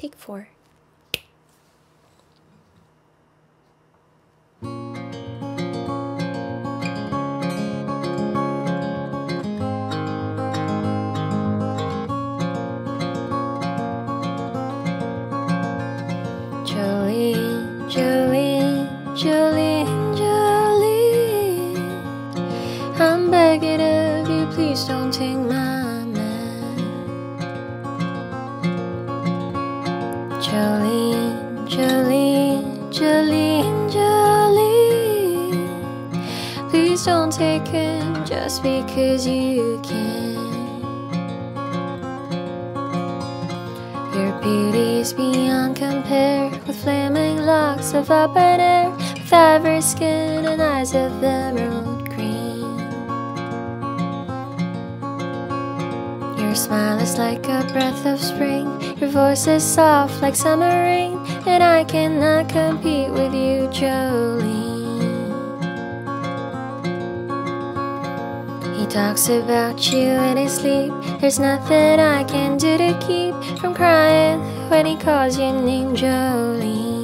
Take four. Jolene, Jolene. Please don't take him just because you can. Your beauty's beyond compare with flaming locks of auburn hair, with ivory skin and eyes of emerald Your smile is like a breath of spring, your voice is soft like summer rain, and I cannot compete with you, Jolene. He talks about you in his sleep. There's nothing I can do to keep from crying when he calls your name, Jolene.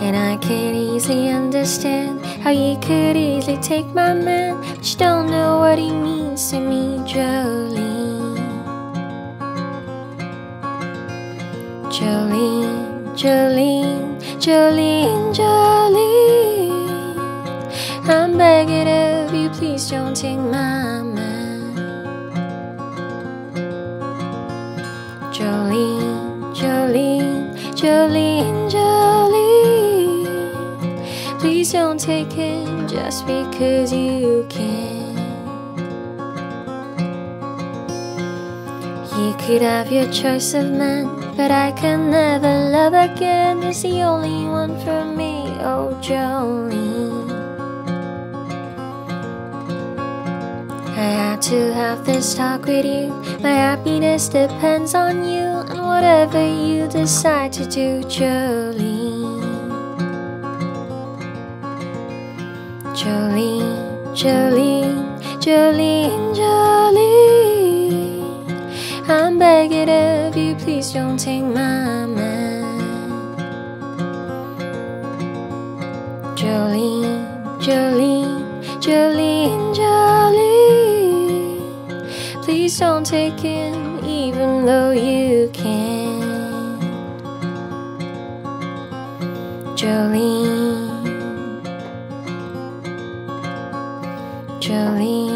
And I can easily understand how you could easily take my man, but you don't know what he means to me, Jolene. Jolene, Jolene, Jolene, Jolene. I'm begging of you, please don't take my man. Jolene, Jolene, Jolene, Please don't take him just because you can. You could have your choice of men, but I can never love again. He's the only one for me, oh Jolene. I had to have this talk with you. My happiness depends on you and whatever you decide to do, Jolene. Jolene, Jolene, Jolene, Jolene. I'm begging of you, please don't take my man. Jolene, Jolene, Jolene, Jolene. Please don't take him, even though you can. Jolene, naturally